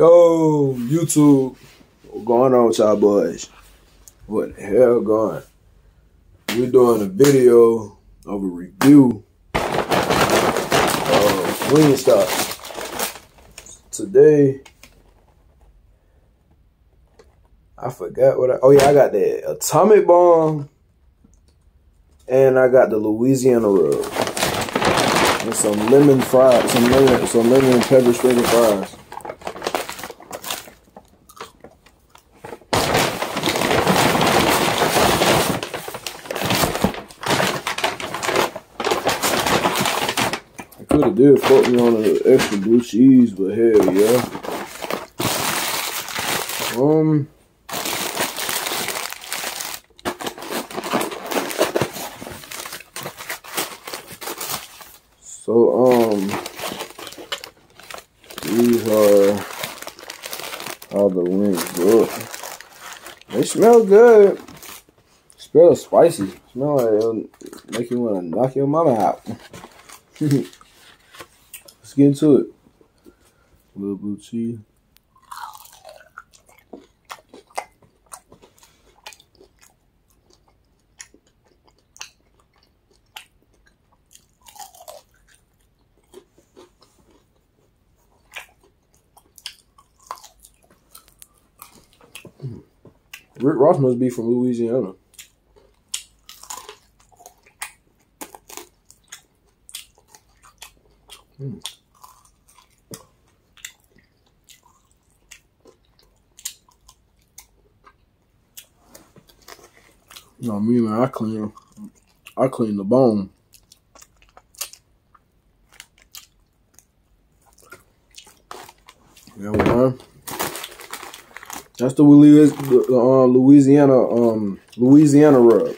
Yo, YouTube, what's going on with y'all boys? What the hell going? We're doing a video of a review uh, of Wingstop. Today, I forgot what I, oh yeah, I got the Atomic Bomb and I got the Louisiana rub. And some lemon fries, some lemon, some lemon and pepper sprinkle fries. Did fuck me on an extra blue cheese, but hell yeah. Um. So um, these are how the wings look. They smell good. Smell spicy. Smell like it'll make you want to knock your mama out. Let's get into it. A Little blue cheese. Hmm. Rick Ross must be from Louisiana. No, me man, I clean, I clean the bone. Yeah, man. That's the uh, Louisiana um Louisiana rub.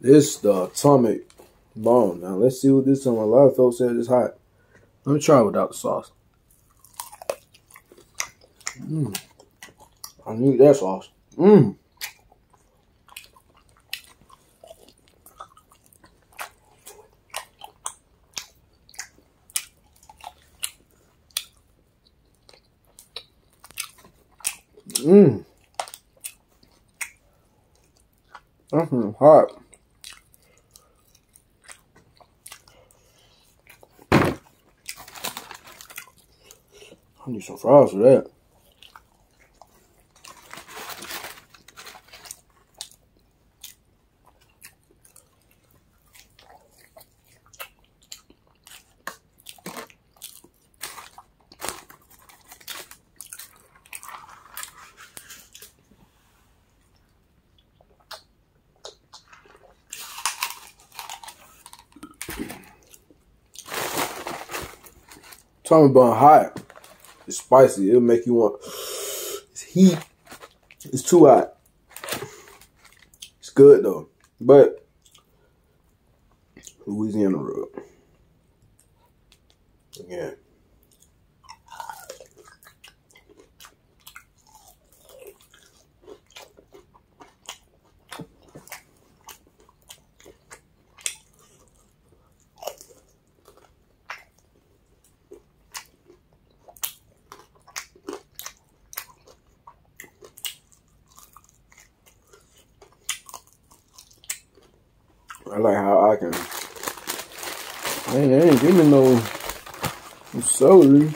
This the atomic bomb. Now let's see what this on. A lot of folks said it's hot. Let me try it without the sauce. Mm. I need that sauce. Mmm. Mmm. That's hot. I need some fries for that. Tommy bun hot. It's spicy. It'll make you want. It's heat. It's too hot. It's good though, but Louisiana rub. Again. Like how I can. Man, they ain't give me no, no celery.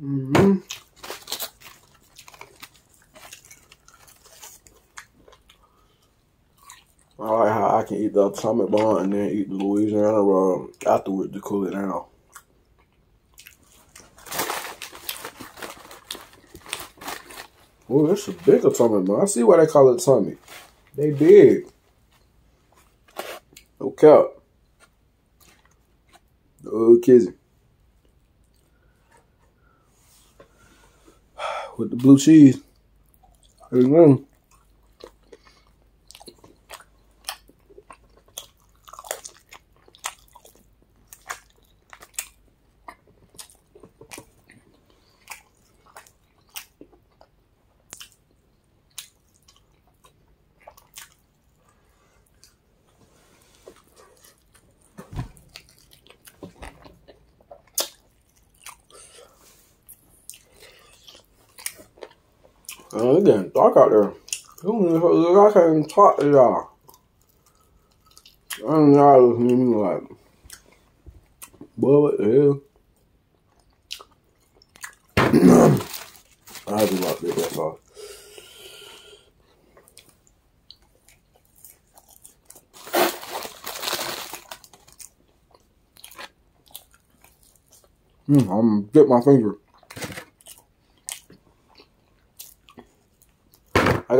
Mm hmm I like how I can eat the atomic bomb and then eat the Louisiana rub afterward to cool it down. Oh, that's a big atomic man. I see why they call it atomic. They big. No cap. No kidding. With the blue cheese. There you. Oh, it's getting dark out there. I can't talk to y'all. I don't know how to me like, boy, what the hell? I have to lock this back off. Mm, I'm dip my finger.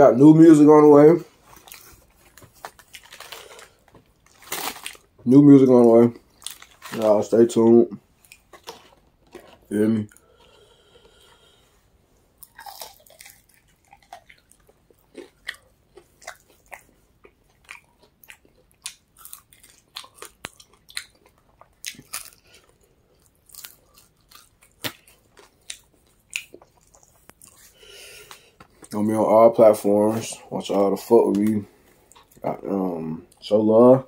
Got new music on the way. New music on the way. Y'all stay tuned. Feel me? Gonna be on all platforms. Want y'all to fuck with me. Got, um, show love.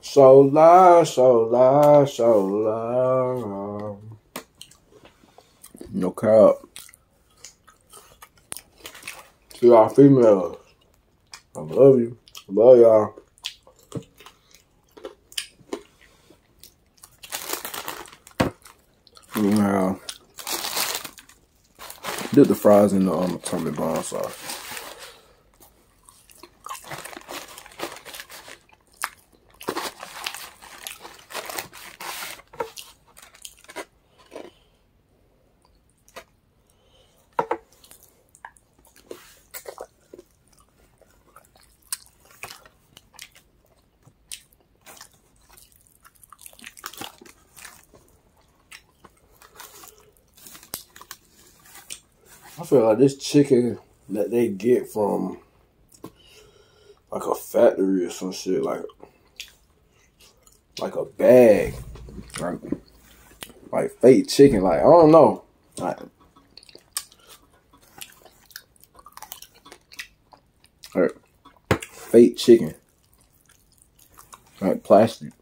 So love, so love, so love. No cap. To y'all females. I love you. Love y'all. Yeah. Did the fries in the um, tummy bun sauce. I feel like this chicken that they get from like a factory or some shit, like like a bag, like like fake chicken. Like I don't know, like, like fake chicken, like plastic.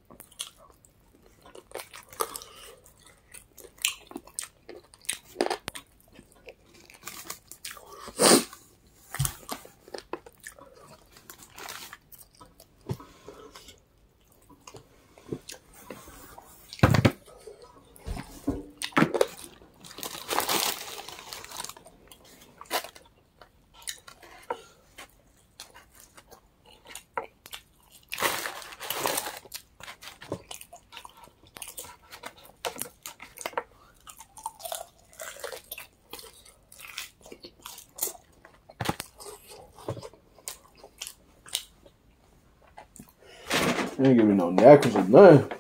They ain't give me no napkins or nothing.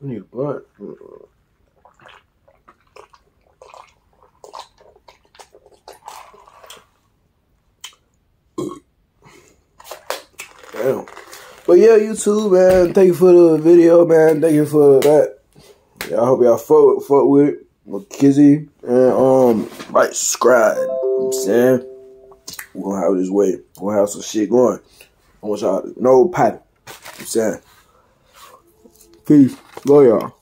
I need a butt. But yeah, YouTube, man. Thank you for the video, man. Thank you for that. Yeah, I hope y'all fuck, fuck with it. With Kizzy. And um like subscribe. You know I'm saying? We're gonna have this way. We're gonna have some shit going. I want y'all to know pipe. You know I'm saying? Peace. Love y'all.